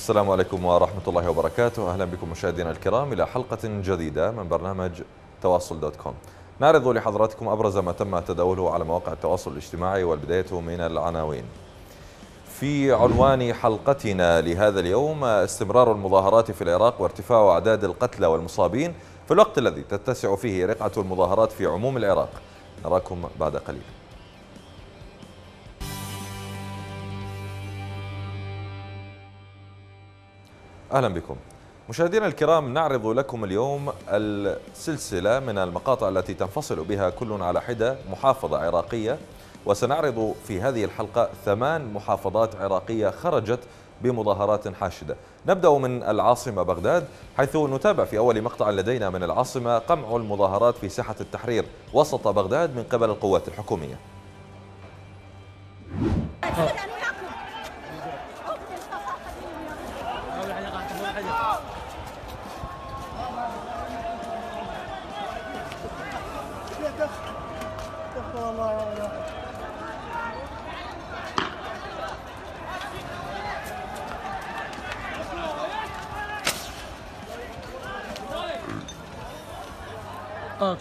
السلام عليكم ورحمة الله وبركاته. أهلا بكم مشاهدينا الكرام إلى حلقة جديدة من برنامج تواصل دوت كوم. نعرض لحضراتكم أبرز ما تم تداوله على مواقع التواصل الاجتماعي والبداية من العناوين. في عنوان حلقتنا لهذا اليوم استمرار المظاهرات في العراق وارتفاع أعداد القتلى والمصابين. في الوقت الذي تتسع فيه رقعة المظاهرات في عموم العراق. نراكم بعد قليل. أهلا بكم. مشاهدينا الكرام نعرض لكم اليوم السلسلة من المقاطع التي تنفصل بها كل على حدة محافظة عراقية وسنعرض في هذه الحلقة ثمان محافظات عراقية خرجت بمظاهرات حاشدة. نبدأ من العاصمة بغداد حيث نتابع في أول مقطع لدينا من العاصمة قمع المظاهرات في ساحة التحرير وسط بغداد من قبل القوات الحكومية.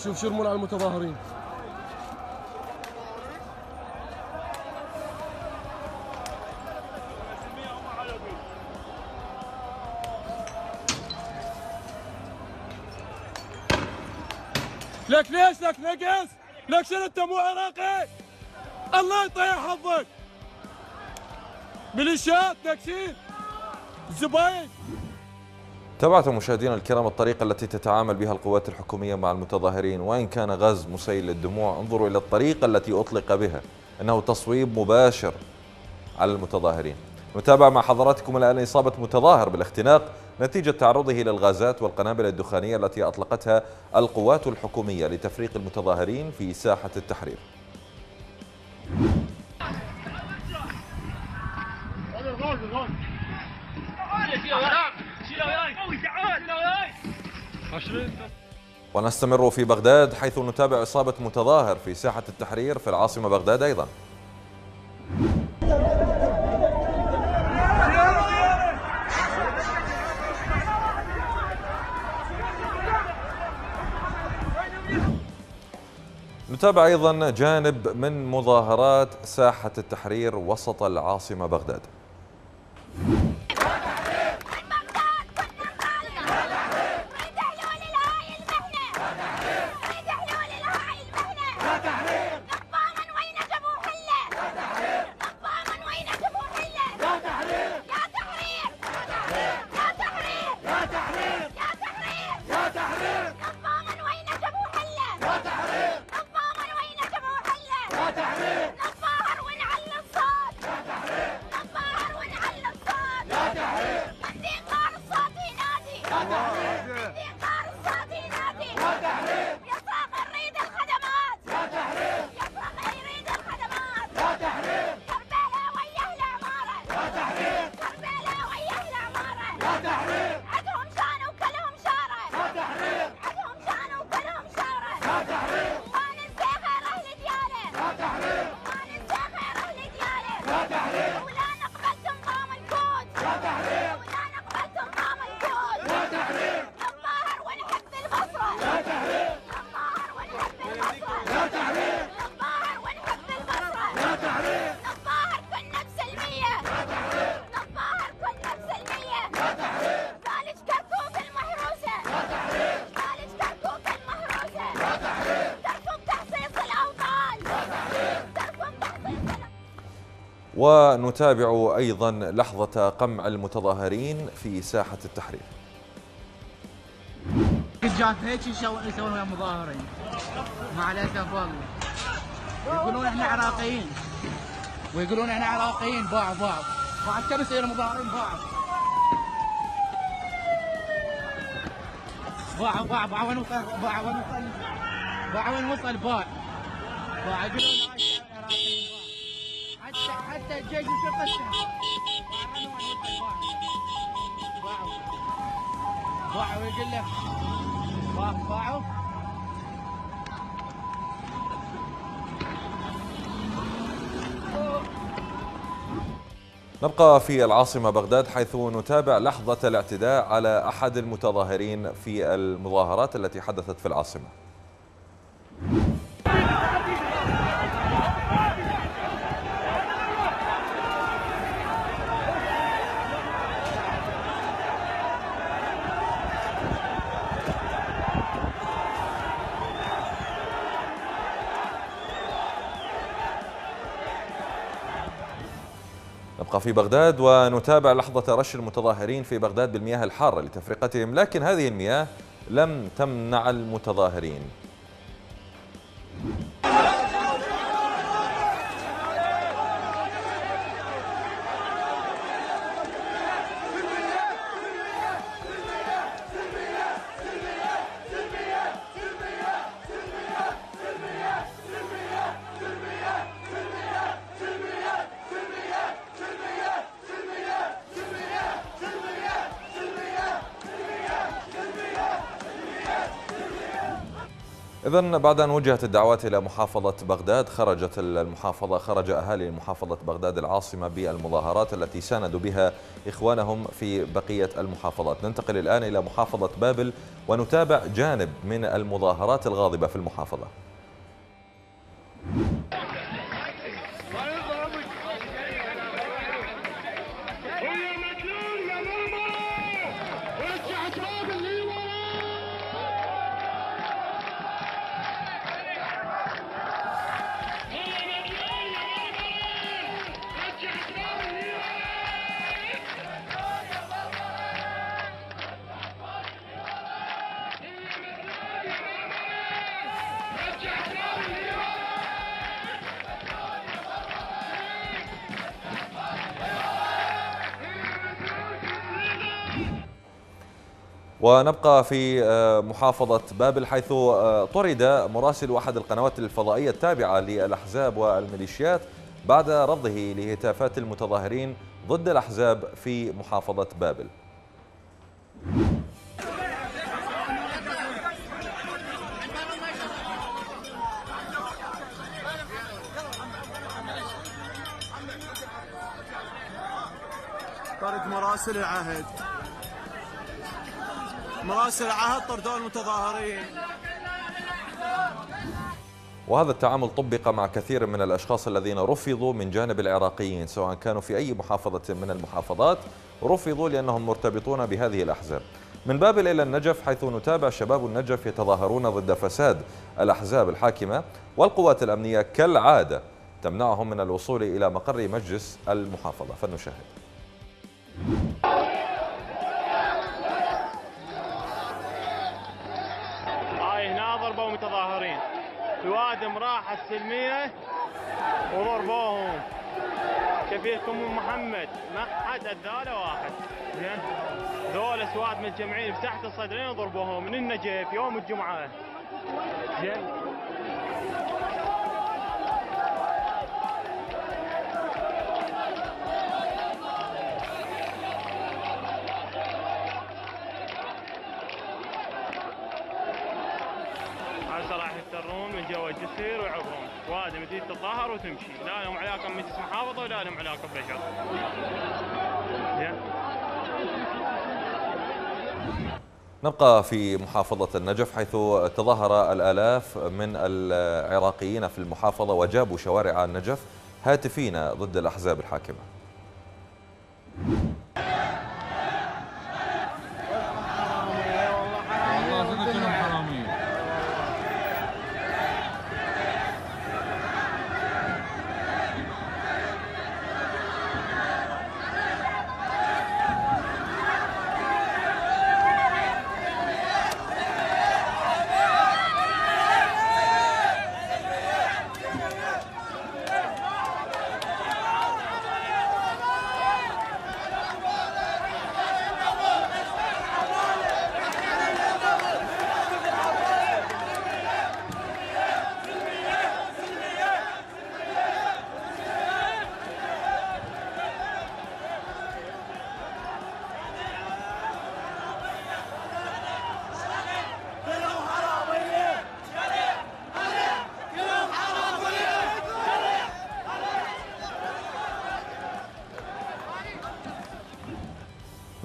شوف شو على المتظاهرين. لك ليش لك نقص؟ لك شنو انت مو عراقي؟ الله يطيح حظك. ميليشيات نكسين زباين. تابعتم مشاهدينا الكرام الطريقة التي تتعامل بها القوات الحكومية مع المتظاهرين وإن كان غاز مسيل للدموع انظروا إلى الطريقة التي أطلق بها أنه تصويب مباشر على المتظاهرين. نتابع مع حضراتكم الآن إصابة متظاهر بالاختناق نتيجة تعرضه للغازات والقنابل الدخانية التي أطلقتها القوات الحكومية لتفريق المتظاهرين في ساحة التحرير. ونستمر في بغداد حيث نتابع إصابة متظاهر في ساحة التحرير في العاصمة بغداد أيضا. نتابع أيضا جانب من مظاهرات ساحة التحرير وسط العاصمة بغداد. ونتابع أيضا لحظة قمع المتظاهرين في ساحة التحرير. جات هيك يسوون ويا مظاهرين. مع الاسف والله يقولون إحنا عراقيين. ويقولون إحنا عراقيين. باع باع بعد كم يصير مظاهرين؟ باع باع باع باع وين وصل باع وين وصل باع وين يقولون باعوا نبقى في العاصمة بغداد حيث نتابع لحظة الاعتداء على أحد المتظاهرين في المظاهرات التي حدثت في العاصمة. في بغداد ونتابع لحظة رش المتظاهرين في بغداد بالمياه الحارة لتفرقتهم لكن هذه المياه لم تمنع المتظاهرين. إذا بعد أن وجهت الدعوات إلى محافظة بغداد خرجت المحافظة خرج أهالي محافظة بغداد العاصمة بالمظاهرات التي ساندوا بها إخوانهم في بقية المحافظات. ننتقل الآن إلى محافظة بابل ونتابع جانب من المظاهرات الغاضبة في المحافظة. ونبقى في آه، محافظة بابل حيث آه، طرد مراسل أحد القنوات الفضائية التابعة للأحزاب والميليشيات بعد رفضه لهتافات المتظاهرين ضد الأحزاب في محافظة بابل. طرد مراسل العهد. مراسل العهد طردوا المتظاهرين. وهذا التعامل طبق مع كثير من الأشخاص الذين رفضوا من جانب العراقيين سواء كانوا في أي محافظة من المحافظات رفضوا لأنهم مرتبطون بهذه الأحزاب. من بابل إلى النجف حيث نتابع شباب النجف يتظاهرون ضد فساد الأحزاب الحاكمة والقوات الأمنية كالعادة تمنعهم من الوصول إلى مقر مجلس المحافظة. فلنشاهد. ضربوا متظاهرين. في وادم راحة السلمية وضربوهم. شفيكم محمد. ما حد اذاله واحد. زين. ذول اسواد متجمعين بتحت الصدرين وضربوهم. من النجف يوم الجمعة. زين. يفترون من جوا الجسر ويعبرون وادم تجي تتظاهر وتمشي. لا لهم علاقة بمجلس محافظة ولا لهم علاقة ببشر نبقى في محافظة النجف حيث تظاهر الآلاف من العراقيين في المحافظة وجابوا شوارع النجف هاتفين ضد الأحزاب الحاكمة.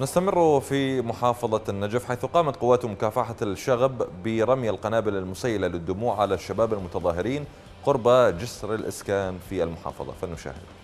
نستمر في محافظة النجف حيث قامت قوات مكافحة الشغب برمي القنابل المسيلة للدموع على الشباب المتظاهرين قرب جسر الإسكان في المحافظة. فلنشاهد.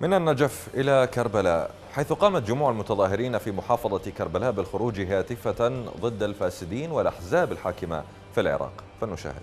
من النجف إلى كربلاء حيث قامت جموع المتظاهرين في محافظة كربلاء بالخروج هاتفة ضد الفاسدين والأحزاب الحاكمة في العراق. فلنشاهد.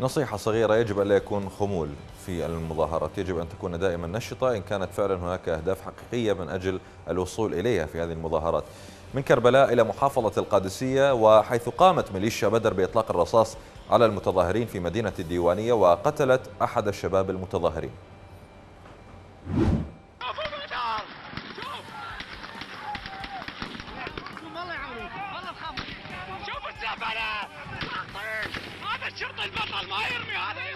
نصيحة صغيرة يجب أن لا يكون خمول في المظاهرات. يجب أن تكون دائما نشطة إن كانت فعلا هناك أهداف حقيقية من أجل الوصول إليها في هذه المظاهرات. من كربلاء إلى محافظة القادسية وحيث قامت ميليشيا بدر بإطلاق الرصاص على المتظاهرين في مدينة الديوانية وقتلت أحد الشباب المتظاهرين شوف الزبالة هذا الشرطي البطل ما يرمي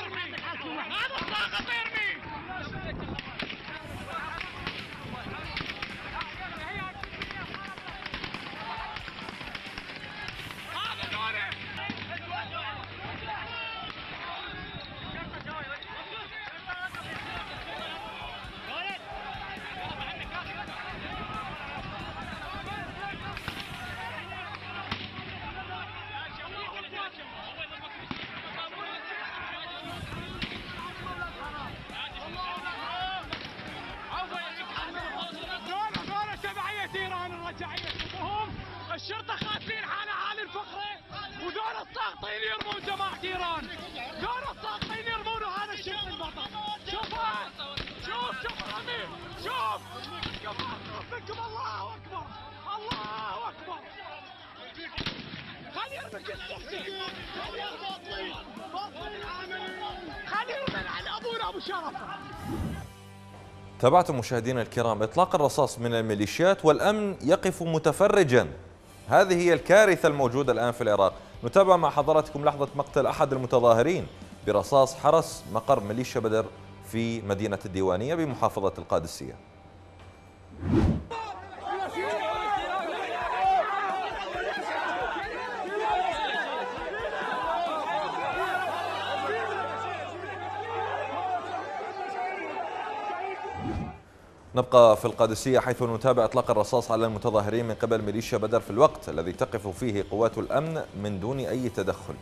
الساقطين يرمون جماعة إيران. دول الساقطين يرمون هذا الشرطي البطل شوفها شوف شوف رمي شوف. ربكم الله أكبر. الله أكبر. خلي يرمي السحسي خلي يرمي باطلين خلي يرمي على ابونا ابو شرف. تابعتم مشاهدينا الكرام إطلاق الرصاص من الميليشيات والأمن يقف متفرجا. هذه هي الكارثة الموجودة الآن في العراق. نتابع مع حضراتكم لحظة مقتل أحد المتظاهرين برصاص حرس مقر ميليشيا بدر في مدينة الديوانية بمحافظة القادسية. نبقى في القادسية حيث نتابع إطلاق الرصاص على المتظاهرين من قبل ميليشيا بدر في الوقت الذي تقف فيه قوات الأمن من دون أي تدخل.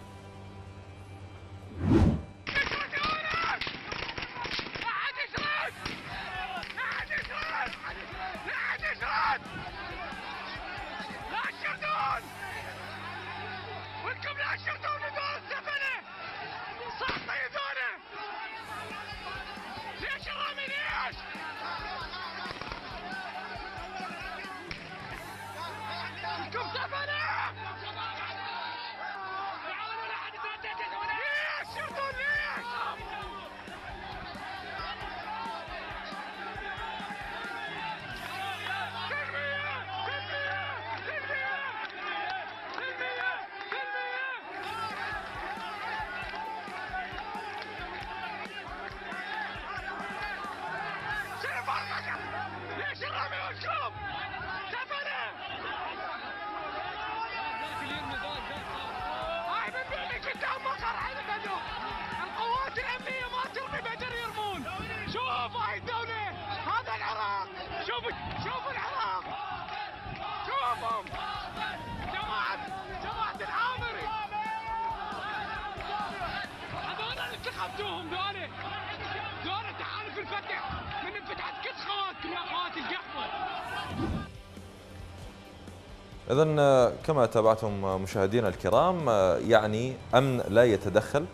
إذا كما تابعتم مشاهدينا الكرام آه، يعني أمن لا يتدخل.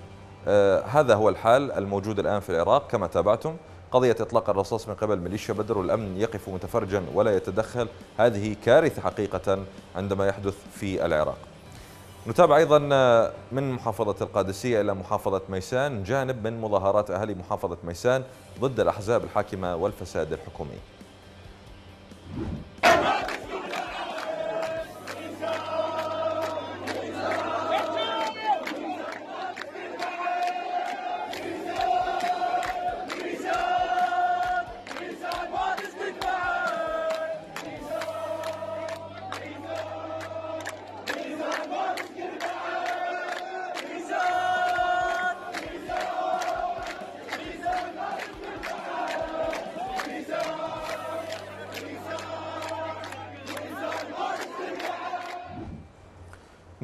آه، هذا هو الحال الموجود الآن في العراق كما تابعتم. قضية إطلاق الرصاص من قبل ميليشيا بدر والأمن يقف متفرجا ولا يتدخل. هذه كارثة حقيقة عندما يحدث في العراق. نتابع أيضا آه، من محافظة القادسية إلى محافظة ميسان جانب من مظاهرات أهالي محافظة ميسان ضد الأحزاب الحاكمة والفساد الحكومي.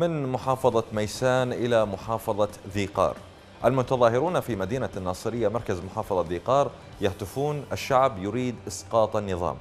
من محافظة ميسان إلى محافظة ذي قار المتظاهرون في مدينة الناصرية مركز محافظة ذي قار يهتفون الشعب يريد إسقاط النظام.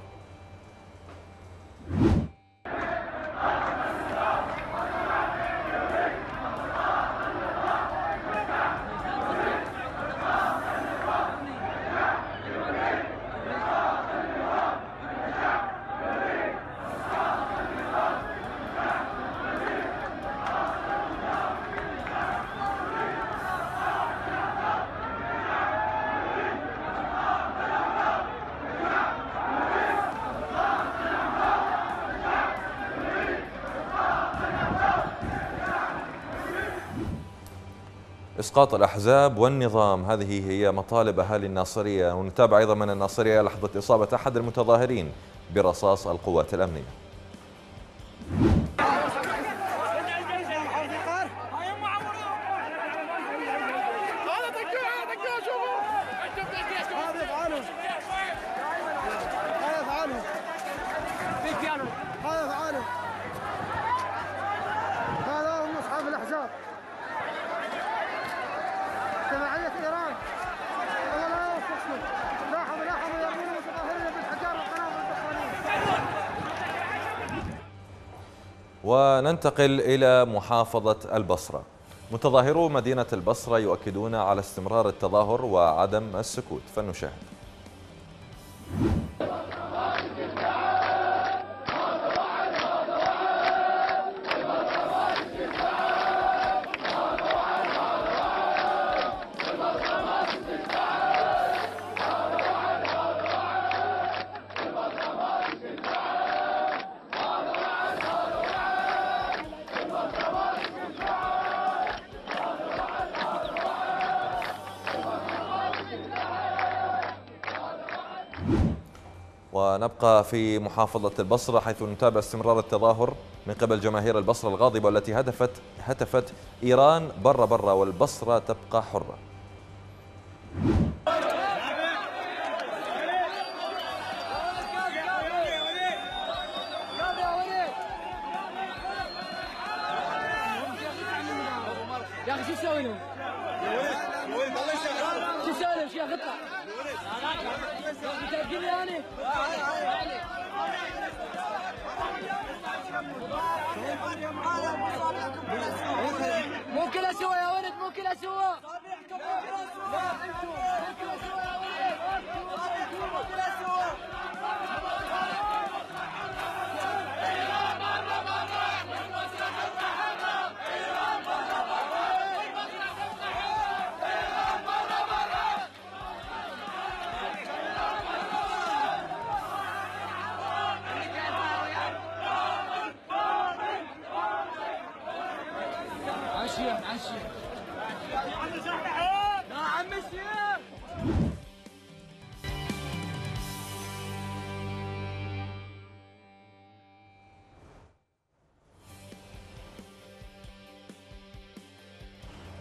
إسقاط الأحزاب والنظام. هذه هي مطالب أهالي الناصرية ونتابع أيضا من الناصرية لحظة إصابة أحد المتظاهرين برصاص القوات الأمنية هذا دقوه هذا دقوه شوفوا هذا افعاله هذا افعاله هذا افعاله هذا هم اصحاب الاحزاب جماعية ايران الله لا يوفقكم لاحظوا لاحظوا يرمون المتظاهرين بالحجار والقنابل الدخانية وننتقل إلى محافظة البصرة. متظاهرو مدينة البصرة يؤكدون على استمرار التظاهر وعدم السكوت. فلنشاهد. ونبقى في محافظة البصرة حيث نتابع استمرار التظاهر من قبل جماهير البصرة الغاضبة والتي هدفت هتفت إيران بر بر والبصرة تبقى حرة.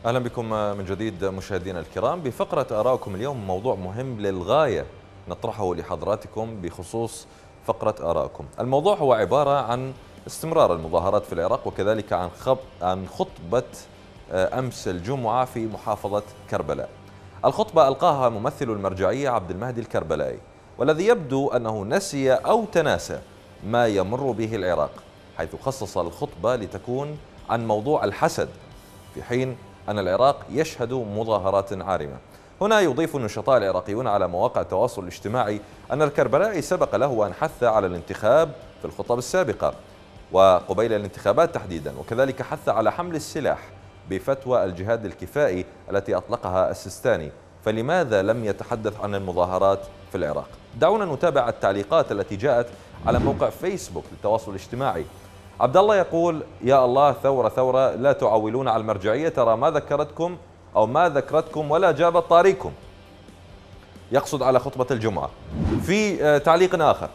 أهلا بكم من جديد مشاهدينا الكرام بفقرة ارائكم اليوم موضوع مهم للغاية نطرحه لحضراتكم بخصوص فقرة ارائكم. الموضوع هو عبارة عن استمرار المظاهرات في العراق وكذلك عن خب عن خطبة آه، أمس الجمعة في محافظة كربلاء. الخطبة ألقاها ممثل المرجعية عبد المهدي الكربلائي والذي يبدو أنه نسي أو تناسى ما يمر به العراق حيث خصص الخطبة لتكون عن موضوع الحسد في حين أن العراق يشهد مظاهرات عارمة. هنا يضيف النشطاء العراقيون على مواقع التواصل الاجتماعي أن الكربلائي سبق له أن حث على الانتخاب في الخطب السابقة وقبيل الانتخابات تحديدا وكذلك حث على حمل السلاح بفتوى الجهاد الكفائي التي أطلقها السيستاني. فلماذا لم يتحدث عن المظاهرات في العراق؟ دعونا نتابع التعليقات التي جاءت على موقع فيسبوك للتواصل الاجتماعي. عبد الله يقول يا الله ثورة ثورة لا تعولون على المرجعية ترى ما ذكرتكم أو ما ذكرتكم ولا جابت طاريكم. يقصد على خطبة الجمعة. في آه، تعليق آخر.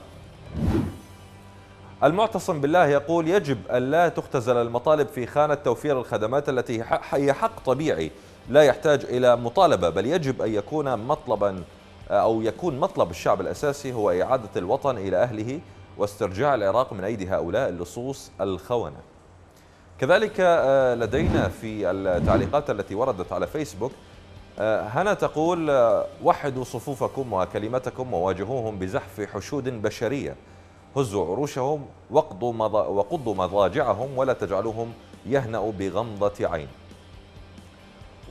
المعتصم بالله يقول يجب أن لا تختزل المطالب في خانة توفير الخدمات التي هي حق طبيعي لا يحتاج إلى مطالبة بل يجب أن يكون مطلبا أو يكون مطلب الشعب الأساسي هو إعادة الوطن إلى أهله واسترجاع العراق من أيدي هؤلاء اللصوص الخونة. كذلك آه، لدينا في التعليقات التي وردت على فيسبوك آه، هنا تقول آه، وحدوا صفوفكم وكلمتكم وواجهوهم بزحف حشود بشرية. هزوا عروشهم وقضوا مضا وقضوا مضاجعهم ولا تجعلوهم يهنأوا بغمضة عين.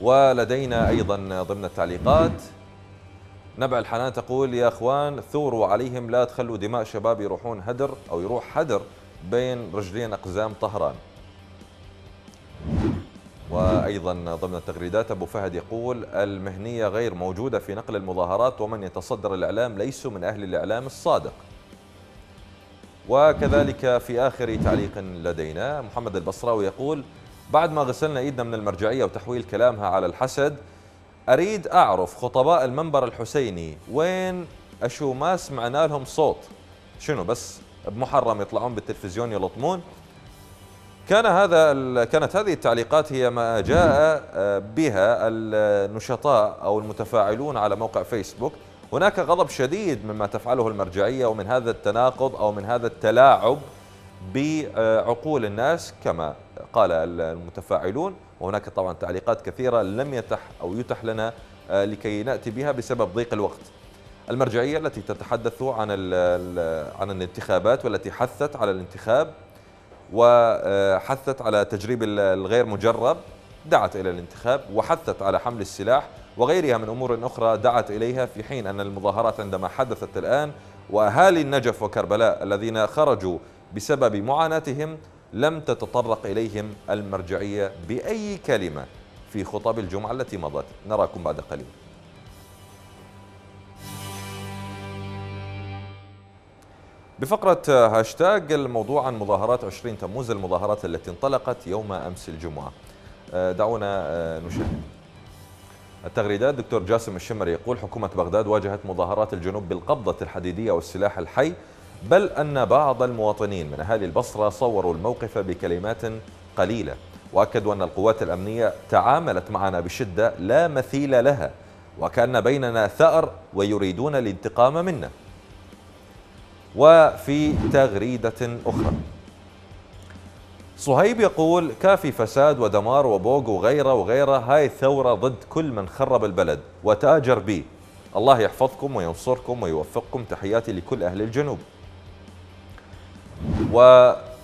ولدينا أيضا ضمن التعليقات نبع الحنان تقول يا أخوان ثوروا عليهم لا تخلوا دماء شباب يروحون هدر أو يروح هدر بين رجلين أقزام طهران. وأيضا ضمن التغريدات أبو فهد يقول المهنية غير موجودة في نقل المظاهرات ومن يتصدر الإعلام ليسوا من أهل الإعلام الصادق. وكذلك في آخر تعليق لدينا محمد البصراوي يقول بعد ما غسلنا إيدنا من المرجعية وتحويل كلامها على الحسد أريد أعرف خطباء المنبر الحسيني وين أشو ما سمعنا لهم صوت. شنو بس بمحرم يطلعون بالتلفزيون يلطمون؟ كان هذا كانت هذه التعليقات هي ما جاء آه، بها النشطاء أو المتفاعلون على موقع فيسبوك. هناك غضب شديد مما تفعله المرجعية ومن هذا التناقض أو من هذا التلاعب بعقول الناس كما قال المتفاعلون. وهناك طبعا تعليقات كثيرة لم يتح أو يتح لنا آه، لكي نأتي بها بسبب ضيق الوقت. المرجعية التي تتحدث عن ال- ال- عن الانتخابات والتي حثت على الانتخاب وحثت على تجريب ال- الغير مجرب دعت إلى الانتخاب وحثت على حمل السلاح وغيرها من أمور أخرى دعت إليها في حين أن المظاهرات عندما حدثت الآن وأهالي النجف وكربلاء الذين خرجوا بسبب معاناتهم لم تتطرق إليهم المرجعية بأي كلمة في خطب الجمعة التي مضت. نراكم بعد قليل. بفقرة هاشتاج الموضوع عن مظاهرات 20 تموز المظاهرات التي انطلقت يوم أمس الجمعة. دعونا آه، نشاهد. التغريدات دكتور جاسم الشمري يقول حكومة بغداد واجهت مظاهرات الجنوب بالقبضة الحديدية والسلاح الحي بل أن بعض المواطنين من أهالي البصرة صوروا الموقف بكلمات قليلة وأكدوا أن القوات الأمنية تعاملت معنا بشدة لا مثيل لها وكأن بيننا ثأر ويريدون الانتقام منا. وفي تغريدة أخرى صهيب يقول كافي فساد ودمار وبوق وغيره وغيره هاي ثورة ضد كل من خرب البلد وتأجر به. الله يحفظكم وينصركم ويوفقكم تحياتي لكل أهل الجنوب.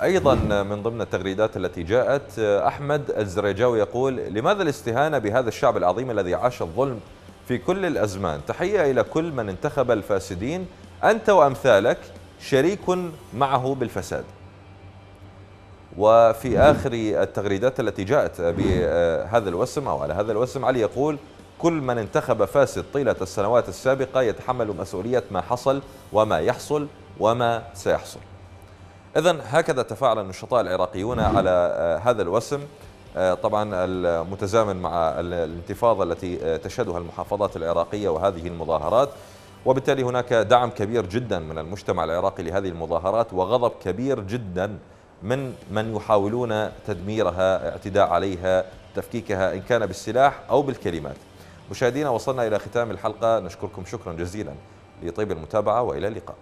أيضا من ضمن التغريدات التي جاءت أحمد الزريجاوي يقول لماذا الاستهانة بهذا الشعب العظيم الذي عاش الظلم في كل الأزمان؟ تحية إلى كل من انتخب الفاسدين أنت وأمثالك شريك معه بالفساد. وفي آخر التغريدات التي جاءت بهذا الوسم أو على هذا الوسم علي يقول كل من انتخب فاسد طيلة السنوات السابقة يتحمل مسؤولية ما حصل وما يحصل وما سيحصل. إذا هكذا تفاعل النشطاء العراقيون على هذا الوسم. طبعا المتزامن مع الانتفاضة التي تشهدها المحافظات العراقية وهذه المظاهرات. وبالتالي هناك دعم كبير جدا من المجتمع العراقي لهذه المظاهرات وغضب كبير جدا من من يحاولون تدميرها اعتداء عليها تفكيكها إن كان بالسلاح أو بالكلمات. مشاهدينا وصلنا إلى ختام الحلقة. نشكركم شكرا جزيلا لطيب المتابعة وإلى اللقاء.